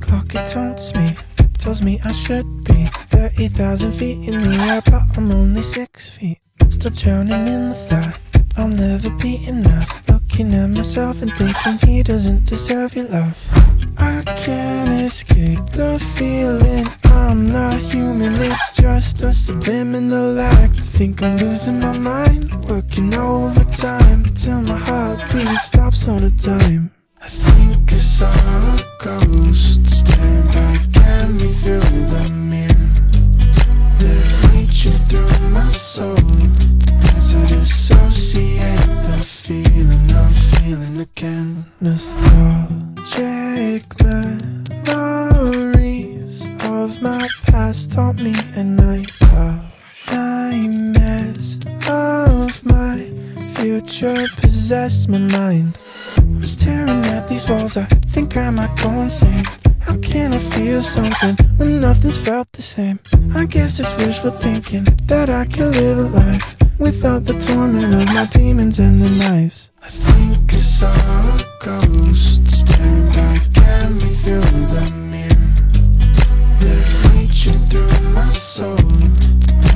taunts me, tells me I should be 30,000 feet in the air, but I'm only six feet. Still drowning in the thought I'll never be enough. Looking at myself and thinking he doesn't deserve your love. I can't escape the feeling I'm not human. It's just a subliminal act. I think I'm losing my mind, working overtime till my heartbeat stops on a dime. I think I saw a ghost through the mirror. Reaching through my soul as I dissociate the feeling of feeling again. Nostalgic memories of my past taught me, I have nightmares of my future possess my mind. I'm staring at these walls, I think I might go insane. How can I feel something when nothing's felt the same? I guess it's wishful thinking that I can live a life without the torment of my demons and the knives. I think I saw a ghost staring back at me through the mirror. They're reaching through my soul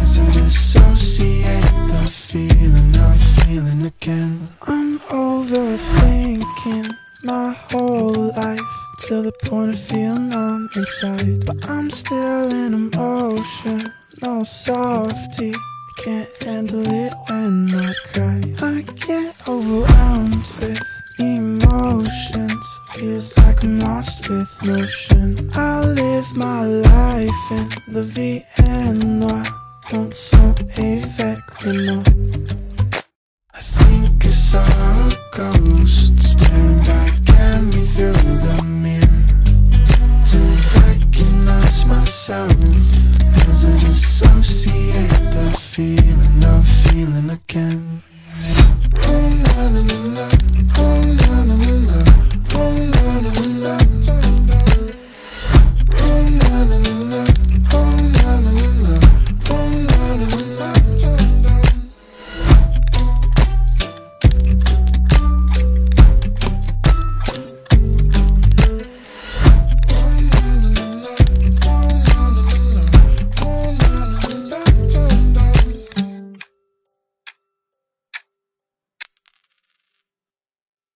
as I dissociate the feeling of feeling again. I'm overthinking my whole life to the point of feeling numb inside. But I'm still in emotion, no softy. Can't handle it when I cry. I get overwhelmed with emotions. Feels like I'm lost with motion. I live my life in the VNY. Don't so Avec. I There's I dissociate, the feeling of feeling again. Oh, na, na, na,